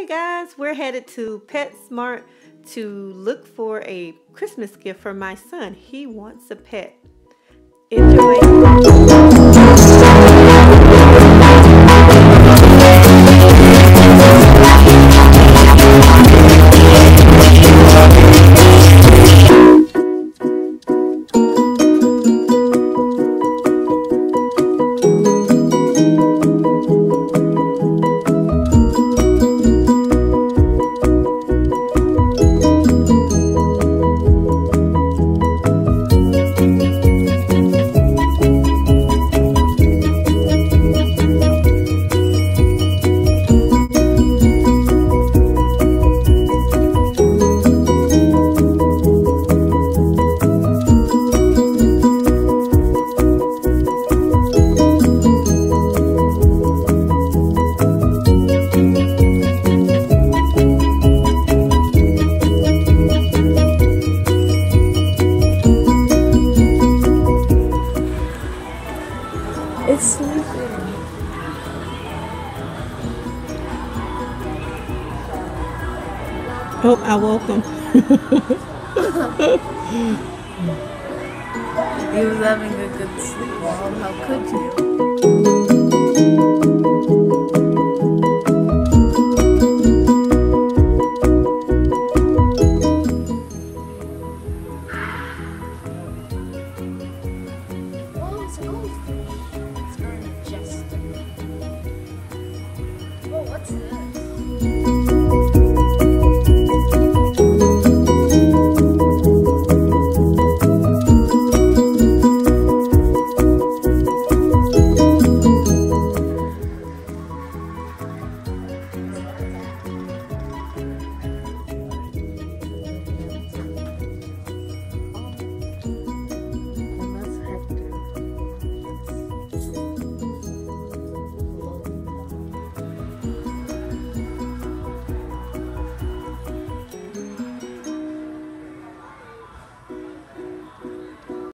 Okay, guys, we're headed to PetSmart to look for a Christmas gift for my son. He wants a pet. Enjoy. It's sleeping. Oh, I woke him. he was having a good sleep. Mom. How could you? Oh, Thank you.